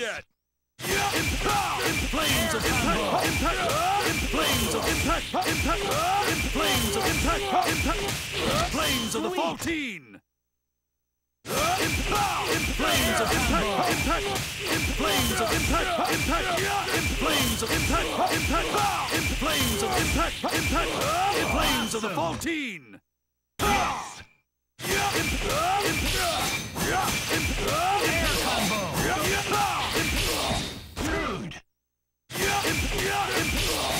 yet! In flames of impact, impact, in flames of impact, impact, in flames of impact, impact, flames of the Faltine! In, in flames of impact, impact, in flames of impact, impact, in flames of impact, impact, in flames of impact, impact, in flames of the Faltine! Yeah, impulse!